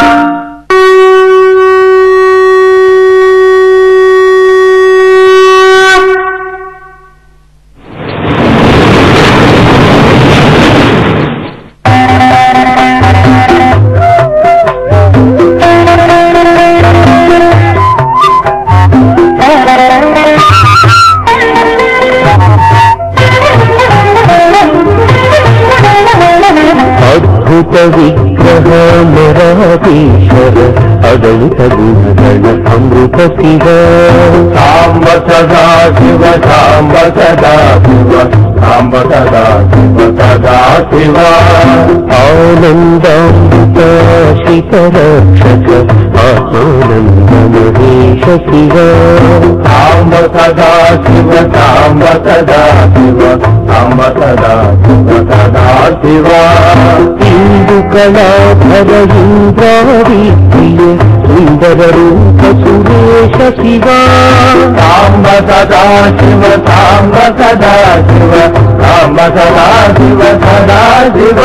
Yeah. అద్భుత విగ్రహ మరాధీశ్వర అగణిత గుణగణ అమృత శివ సాంబ సదా శివ సాంబ సదా శివ సాంబ సదా శివ సదా శివ ఆనందామృత శిఖరక్షక ఆనంద మహేశ శివ సాంబ సదా శివ సాంబ సదా శివ సాంబ సదా శివ సదా శివ ఇందు కళాధర ఇంద్రాది ప్రియ సుందర రూప సురేశ శివ సాంబ రామ శివ సాంబ సదా శివ సదా శివ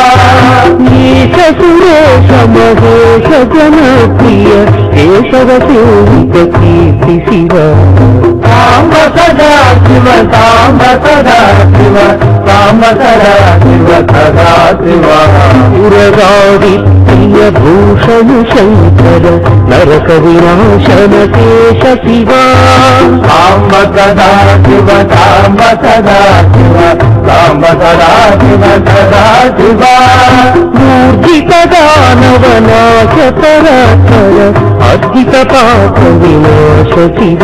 ఈశ సురేశ మహేశ జనప్రియ కేశవ సేవిత కీర్తి శివ రామ సదా శివ సాంబ సదా శివ. పురగాడి ప్రియ భూషణ శంకర నరక వినాశన కేశ శివ సాంబ సదా శివ సాంబ సదా శివ సాంబ సదా శివ సదా శివ మూర్ధిత దానవనాశ పరాకర అద్భుత పాప వినాశ శివ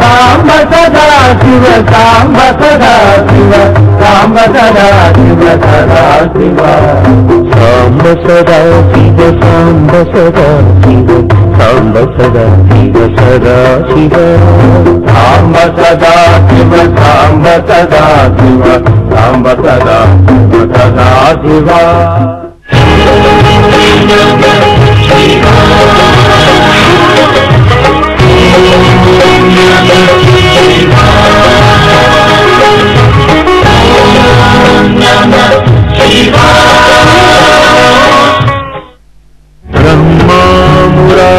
సాంబ సదా శివ సాంబ సదా శివ సాంబ సదా శివ సదా శివ సాంబ సదా శివ సాంబ సదా శివ సాంబ సదా శివ సదా శివ సాంబ సదా శివ సాంబ సదా శివ సాంబ సదా శివ ब्रह्मा पुरा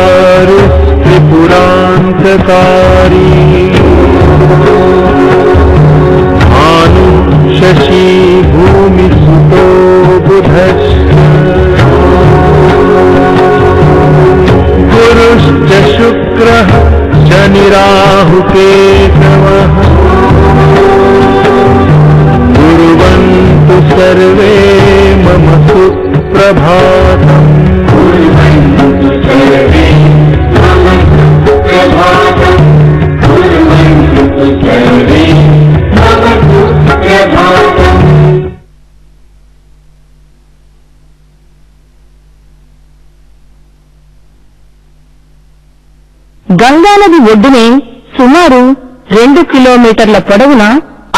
रुपुरां कारी आनु शि శనిరాహుకేతవः कुर्वन्तु सर्वे मम सुप्रभातम् గంగానది ఒడ్డునే సుమారు రెండు కిలోమీటర్ల పొడవున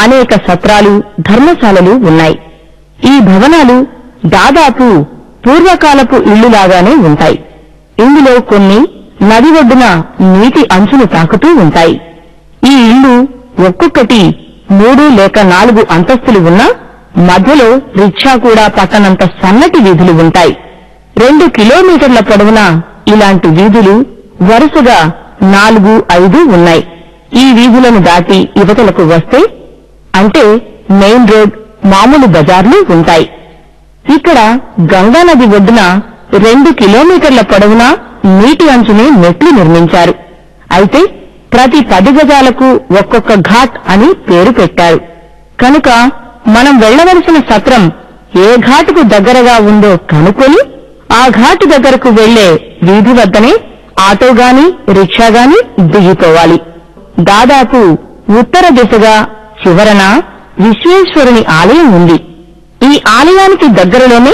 అనేక సత్రాలు ధర్మశాలలు ఉన్నాయి. ఈ భవనాలు దాదాపు పూర్వకాలపు ఇళ్ళులాగానే ఉంటాయి. ఇందులో కొన్ని నది ఒడ్డున నీటి అంచులు తాకుతూ ఉంటాయి. ఈ ఇళ్ళు ఒక్కొక్కటి మూడు లేక నాలుగు అంతస్తులు ఉన్నా మధ్యలో రిక్షా కూడా పట్టనంత సన్నటి వీధులు ఉంటాయి. రెండు కిలోమీటర్ల పొడవున ఇలాంటి వీధులు వరుసగా నాలుగు ఐదు ఉన్నాయి. ఈ వీధులను దాటి యువతలకు వస్తే అంటే మెయిన్ రోడ్ మామూలు బజార్లు ఉంటాయి. ఇక్కడ గంగానది ఒడ్డున రెండు కిలోమీటర్ల పొడవునా నీటి అంచుని మెట్లు నిర్మించారు. అయితే ప్రతి పది గజాలకు ఒక్కొక్క ఘాట్ అని పేరు పెట్టారు. కనుక మనం వెళ్ళవలసిన సత్రం ఏ ఘాటుకు దగ్గరగా ఉందో కనుకొని ఆ ఘాటు దగ్గరకు వెళ్ళే వీధి వద్దనే ఆటో గాని రిక్షా గాని దిగిపోవాలి. దాదాపు ఉత్తర దిశగా చివరన విశ్వేశ్వరుని ఆలయం ఉంది. ఈ ఆలయానికి దగ్గరలోనే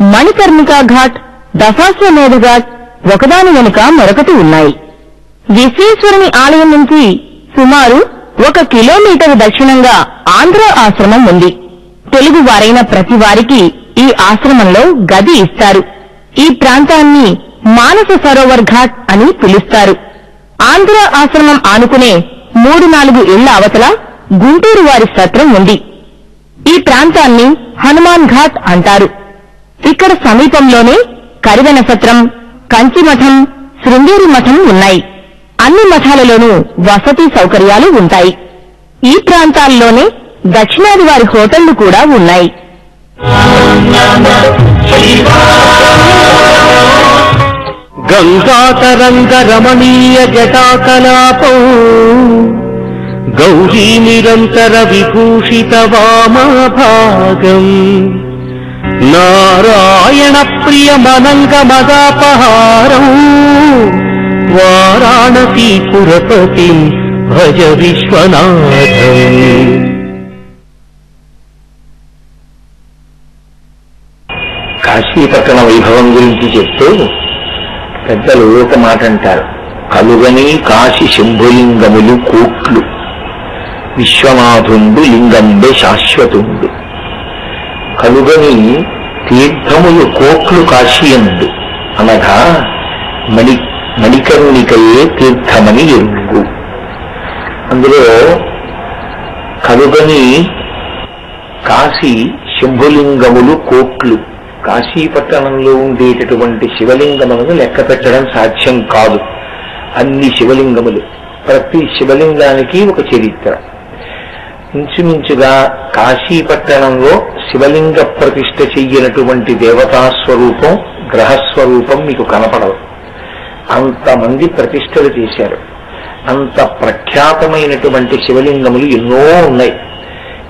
మణికర్ణికా ఘాట్ దశాశ్వమేధ ఘాట్ ఒకదాని వెనుక మరొకటి ఉన్నాయి. విశ్వేశ్వరుని ఆలయం నుంచి సుమారు ఒక కిలోమీటర్ దక్షిణంగా ఆంధ్ర ఆశ్రమం ఉంది. తెలుగు వారైన ప్రతి వారికి ఈ ఆశ్రమంలో గది ఇస్తారు. ఈ ప్రాంతాన్ని మానస సరోవర్ ఘాట్ అని పిలుస్తారు. ఆంధ్ర ఆశ్రమం ఆనుకునే మూడు నాలుగు ఇళ్ళ అవతల గుంటూరు వారి సత్రం ఉంది. ఈ ప్రాంతాన్ని హనుమాన్ ఘాట్ అంటారు. ఇక్కడ సమీపంలోనే కరివెన సత్రం కంచి మఠం శృంగేరి మఠం ఉన్నాయి. అన్ని మఠాలలోనూ వసతి సౌకర్యాలు ఉంటాయి. ఈ ప్రాంతాల్లోనే దక్షిణాది వారి హోటళ్ళు కూడా ఉన్నాయి. గంగాతరంగరమణీయ జటాకలాపం గౌరీ నిరంతర విభూషిత వామభాగం. నారాయణ ప్రియమనంగ మదాపహారం వారాణసీపురపతి భజ విశ్వనాథం. కాశీపట్టణ వైభవం గురించి చెప్తూ పెద్దలు ఒక మాట అంటారు. కలుగని కాశీ శంభులింగములు కోట్లు. విశ్వనాథుండు లింగంబె శాశ్వతుండు. కలుగని తీర్థములు కోట్లు కాశీయందు. అనగా మణి మణికరుణికయే తీర్థమని ఎరుగు. అందులో కలుగని కాశీ శంభులింగములు కోట్లు. కాశీపట్టణంలో ఉండేటటువంటి శివలింగములను లెక్క పెట్టడం సాధ్యం కాదు. అన్ని శివలింగములు. ప్రతి శివలింగానికి ఒక చరిత్ర. ఇంచుమించుగా కాశీపట్టణంలో శివలింగ ప్రతిష్ఠ చెయ్యినటువంటి దేవతా స్వరూపం గ్రహస్వరూపం మీకు కనపడదు. అంతమంది ప్రతిష్టలు చేశారు. అంత ప్రఖ్యాతమైనటువంటి శివలింగములు ఎన్నో ఉన్నాయి.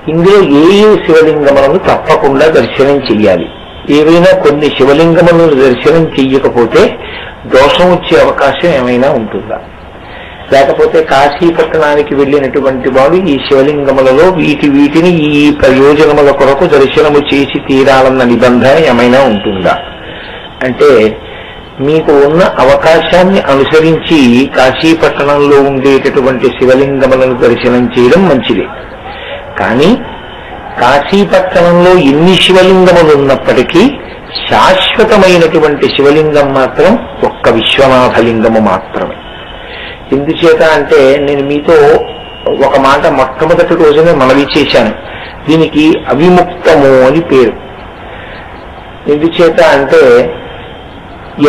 ఇందులో ఏ ఏ శివలింగములను తప్పకుండా దర్శనం చెయ్యాలి. ఏవైనా కొన్ని శివలింగములను దర్శనం చెయ్యకపోతే దోషం వచ్చే అవకాశం ఏమైనా ఉంటుందా? లేకపోతే కాశీపట్టణానికి వెళ్ళినటువంటి వాడు ఈ శివలింగములలో వీటి వీటిని ఈ ప్రయోజనముల కొరకు దర్శనము చేసి తీరాలన్న నిబంధన ఏమైనా ఉంటుందా? అంటే మీకు ఉన్న అవకాశాన్ని అనుసరించి కాశీపట్టణంలో ఉండేటటువంటి శివలింగములను దర్శనం చేయడం మంచిది. కానీ కాశీపట్టణంలో ఇన్ని శివలింగములు ఉన్నప్పటికీ శాశ్వతమైనటువంటి శివలింగం మాత్రం ఒక్క విశ్వనాథలింగము మాత్రమే. ఎందుచేత అంటే నేను మీతో ఒక మాట మొట్టమొదటి రోజునే మనవి చేశాను. దీనికి అవిముక్తము అని పేరు. ఎందుచేత అంటే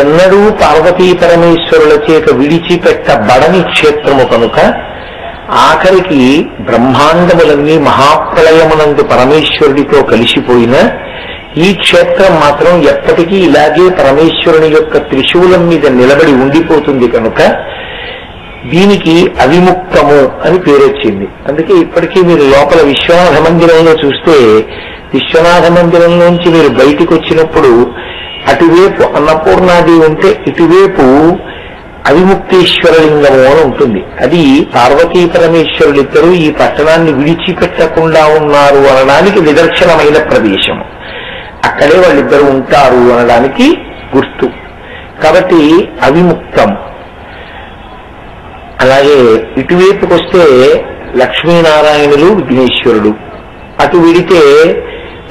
ఎన్నడూ పార్వతీ పరమేశ్వరుల చేత విడిచిపెట్టబడని క్షేత్రము కనుక ఆఖరికి బ్రహ్మాండములన్నీ మహాప్రళయమునందు పరమేశ్వరుడితో కలిసిపోయిన ఈ క్షేత్రం మాత్రం ఎప్పటికీ ఇలాగే పరమేశ్వరుని యొక్క త్రిశూలం మీద నిలబడి ఉండిపోతుంది కనుక దీనికి అవిముక్తము అని పేరొచ్చింది. అందుకే ఇప్పటికీ మీరు లోపల విశ్వనాథ మందిరంలో చూస్తే విశ్వనాథ మందిరంలోంచి మీరు బయటికి వచ్చినప్పుడు అటువైపు అన్నపూర్ణాది ఉంటే ఇటువైపు అవిముక్తేశ్వరలింగము అని ఉంటుంది. అది పార్వతీ పరమేశ్వరులిద్దరూ ఈ పట్టణాన్ని విడిచిపెట్టకుండా ఉన్నారు అనడానికి నిదర్శనమైన ప్రదేశము. అక్కడే వాళ్ళిద్దరూ ఉంటారు అనడానికి గుర్తు. కాబట్టి అవిముక్తం. అలాగే ఇటువైపుకి వస్తే లక్ష్మీనారాయణులు విఘ్నేశ్వరుడు. అటు విడితే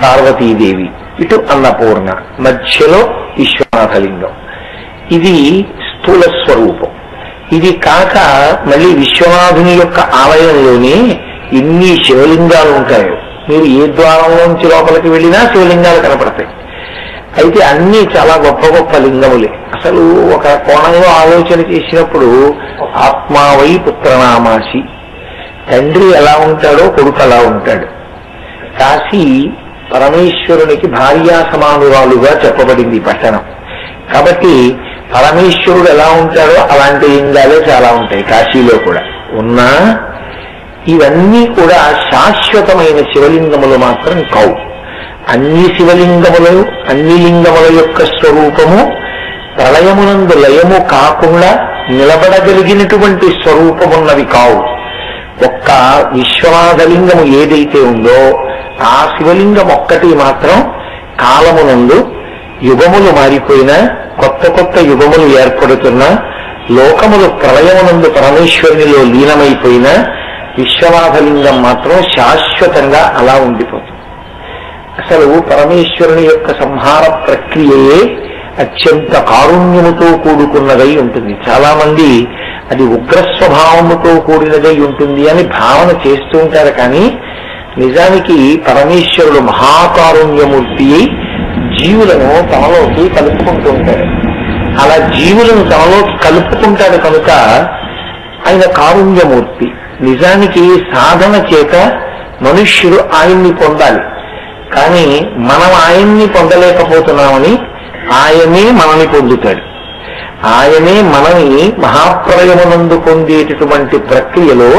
పార్వతీదేవి. ఇటు అన్నపూర్ణ. మధ్యలో విశ్వనాథలింగం. ఇది స్థూల స్వరూపం. ఇది కాక మళ్ళీ విశ్వనాథుని యొక్క ఆలయంలోనే ఎన్ని శివలింగాలు ఉంటాయో. మీరు ఏ ద్వారంలోంచి లోపలికి వెళ్ళినా శివలింగాలు కనపడతాయి. అయితే అన్ని చాలా గొప్ప గొప్ప లింగములే. అసలు ఒక కోణంలో ఆలోచన చేసినప్పుడు ఆత్మావై పుత్రనామాసి. తండ్రి ఎలా ఉంటాడో కొడుకు అలా ఉంటాడు. కాశీ పరమేశ్వరునికి భార్యా సమానురాలుగా చెప్పబడింది పట్టణం. కాబట్టి పరమేశ్వరుడు ఎలా ఉంటాడో అలాంటి లింగాలే చాలా ఉంటాయి కాశీలో కూడా. ఉన్నా ఇవన్నీ కూడా శాశ్వతమైన శివలింగములు మాత్రం కావు. అన్ని శివలింగములు అన్ని లింగముల యొక్క స్వరూపము ప్రళయమునందు లయము కాకుండా నిలబడగలిగినటువంటి స్వరూపమున్నవి కావు. ఒక్క విశ్వనాథలింగము ఏదైతే ఉందో ఆ శివలింగం ఒక్కటి మాత్రం కాలమునందు యుగములు మారిపోయినా కొత్త కొత్త యుగములు ఏర్పడుతున్నా లోకములు ప్రళయమునందు పరమేశ్వరునిలో లీనమైపోయినా విశ్వనాథలింగం మాత్రం శాశ్వతంగా అలా ఉండిపోతుంది. అసలు పరమేశ్వరుని యొక్క సంహార ప్రక్రియయే అత్యంత కారుణ్యముతో కూడుకున్నదై ఉంటుంది. చాలా మంది అది ఉగ్ర స్వభావముతో కూడినదై ఉంటుంది అని భావన చేస్తూ ఉంటారు కానీ నిజానికి పరమేశ్వరుడు మహాకారుణ్యమూర్తి అయి జీవులను తమలోకి కలుపుకుంటూ ఉంటాడు. అలా జీవులను తమలోకి కలుపుకుంటాడు కనుక ఆయన కారుణ్యమూర్తి. నిజానికి సాధన చేత మనుష్యుడు ఆయన్ని పొందాలి. కానీ మనం ఆయన్ని పొందలేకపోతున్నామని ఆయనే మనని పొందుతాడు. ఆయనే మనని మహాప్రయమునందు పొందేటటువంటి ప్రక్రియలో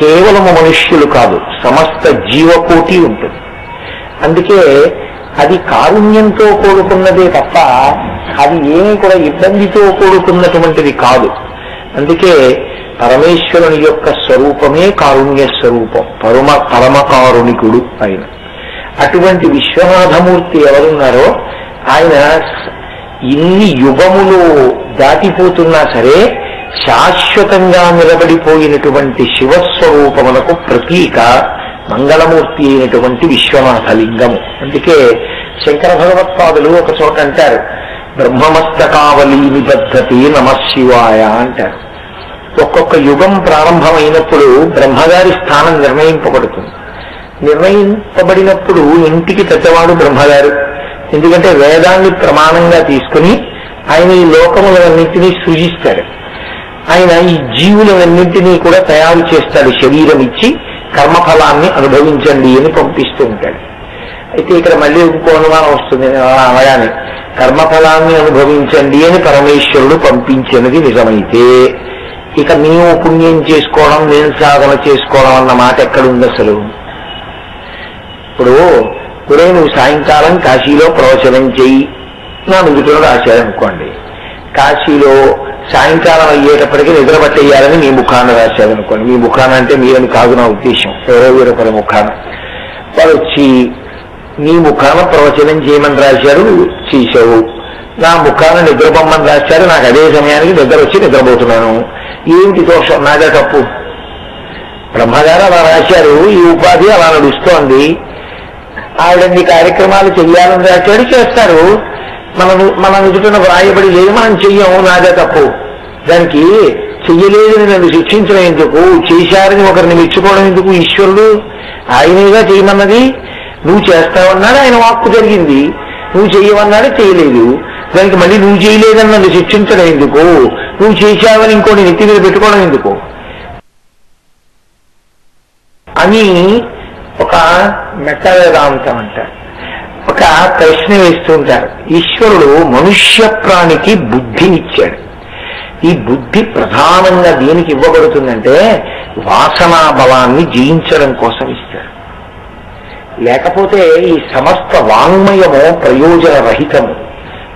కేవలము మనుష్యులు కాదు సమస్త జీవకోటి ఉంటుంది. అందుకే అది కారుణ్యంతో కూడుకున్నదే తప్ప అది ఏమీ కూడా ఇబ్బందితో కూడుకున్నటువంటిది కాదు. అందుకే పరమేశ్వరుని యొక్క స్వరూపమే కారుణ్య స్వరూపం పరమ పరమకారుణికుడు ఆయన. అటువంటి విశ్వనాథమూర్తి ఎవరున్నారో ఆయన ఇన్ని యుగములు దాటిపోతున్నా సరే శాశ్వతంగా నిలబడిపోయినటువంటి శివస్వరూపములకు ప్రతీక మంగళమూర్తి అయినటువంటి విశ్వనాథ లింగము అందుకే శంకర భగవత్పాదులు ఒక చోట అంటారు బ్రహ్మమస్తకావలి నిబద్ధతి నమశివాయ అంటారు. ఒక్కొక్క యుగం ప్రారంభమైనప్పుడు బ్రహ్మగారి స్థానం నిర్ణయింపబడుతుంది. నిర్ణయింపబడినప్పుడు ఇంటికి పెద్దవాడు బ్రహ్మగారు. ఎందుకంటే వేదాన్ని ప్రమాణంగా తీసుకుని ఆయన ఈ లోకములన్నింటినీ సృజిస్తాడు. ఆయన ఈ జీవులన్నింటినీ కూడా తయారు చేస్తాడు శరీరం ఇచ్చి కర్మఫలాన్ని అనుభవించండి అని పంపిస్తూ ఉంటాడు. అయితే ఇక్కడ మళ్ళీ ఇంకో అనుమానం వస్తుంది. అనగానే కర్మఫలాన్ని అనుభవించండి అని పరమేశ్వరుడు పంపించినది నిజమైతే ఇక మేము పుణ్యం చేసుకోవడం నేను సాధన చేసుకోవడం అన్న మాట ఎక్కడుంది అసలు? ఇప్పుడు ఇప్పుడే నువ్వు సాయంకాలం కాశీలో ప్రవచనం చెయ్యి నా నుదుటిలో రాశారనుకోండి కాశీలో సాయంకాలం అయ్యేటప్పటికీ నిద్ర పట్టేయాలని మీ ముఖాన రాశారనుకోండి. మీ ముఖాన అంటే మీరని కాదు నా ఉద్దేశం ఎవరో వేరొకరి ముఖాన. వాడు వచ్చి నీ ముఖాన ప్రవచనం చేయమని రాశారు చేశావు. నా ముఖాన నిద్రపోమ్మని రాశారు నాకు అదే సమయానికి నిద్ర వచ్చి నిద్రపోతున్నాను. ఏమిటి దోషం? నాదే తప్పు. బ్రహ్మగారు అలా రాశారు. ఈ ఉపాధి అలా నడుస్తోంది. ఆవిడ కార్యక్రమాలు చెయ్యాలని రాశాడు చేస్తారు. మన మన ఎదుటిన వ్రాయబడి లేదు మనం చెయ్యము నాదే తప్పు. దానికి చెయ్యలేదని నన్ను శిక్షించడం ఎందుకు చేశారని ఒకరిని మెచ్చుకోవడం ఎందుకు ఈశ్వరుడు ఆయనేగా చేయమన్నది నువ్వు చేస్తావన్నాడు ఆయన వాక్కు జరిగింది. నువ్వు చెయ్యమన్నాడు చేయలేదు. దానికి మళ్ళీ నువ్వు చేయలేదని నన్ను శిక్షించడం ఎందుకు నువ్వు చేశావని ఇంకోటి నెత్తి మీద పెట్టుకోవడం ఎందుకు అని ఒక మెట్ట వేదాంతం అంటారు. ఒక ప్రశ్న వేస్తుంటారు ఈశ్వరుడు మనుష్య ప్రాణికి బుద్ధినిచ్చాడు ఈ బుద్ధి ప్రధానంగా దేనికి ఇవ్వబడుతుందంటే వాసనా బలాన్ని జయించడం కోసం ఇస్తాడు. లేకపోతే ఈ సమస్త వాంగ్మయము ప్రయోజన రహితము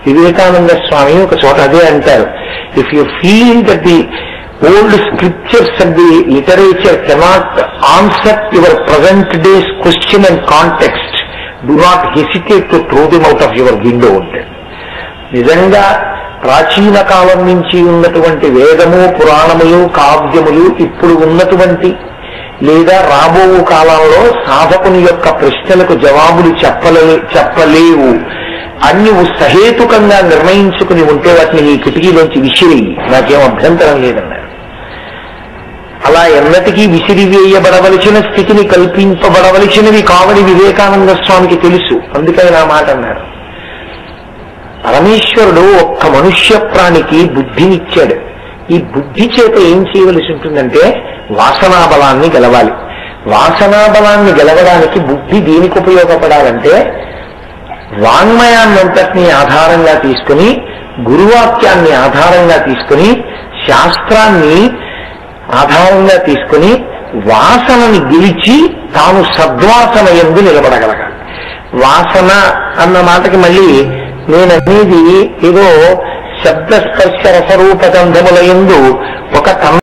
వివేకానంద స్వామి ఒక చోట అదే అంటారు. If you feel that the old scriptures and the literature cannot answer your present days question and context do not hesitate to throw them out of your window అంటే నిజంగా ప్రాచీన కాలం నుంచి ఉన్నటువంటి వేదము పురాణములు కావ్యములు ఇప్పుడు ఉన్నటువంటి లేదా రాబో కాలంలో సాధకుని యొక్క ప్రశ్నలకు జవాబులు చెప్పలే చెప్పలేవు అన్ని సహేతుకంగా నిర్ణయించుకుని ఉంటే వాటిని నీ కిటికీలోంచి విసిరి నాకేం అభ్యంతరం లేదన్నారు అలా ఎన్నటికీ విసిరివేయబడవలసిన స్థితిని కల్పింపబడవలసినవి కావని వివేకానంద స్వామికి తెలుసు. అందుకని నా మాట అన్నారు. పరమేశ్వరుడు ఒక్క మనుష్య ప్రాణికి బుద్ధినిచ్చాడు ఈ బుద్ధి చేత ఏం చేయవలసి ఉంటుందంటే వాసనా బలాన్ని గెలవాలి. వాసనా బలాన్ని గెలవడానికి బుద్ధి దేనికి ఉపయోగపడాలంటే వాంగ్మయాన్నంతటినీ ఆధారంగా తీసుకుని గురువాక్యాన్ని ఆధారంగా తీసుకుని శాస్త్రాన్ని ఆధారంగా తీసుకుని వాసనని గెలిచి తాను సద్వాసన ఎందు నిలబడగలగాలి వాసన అన్న మాటకి మళ్ళీ నేననేది ఏదో శబ్దస్పర్శ రసరూప గంధముల ఎందు ఒక తన్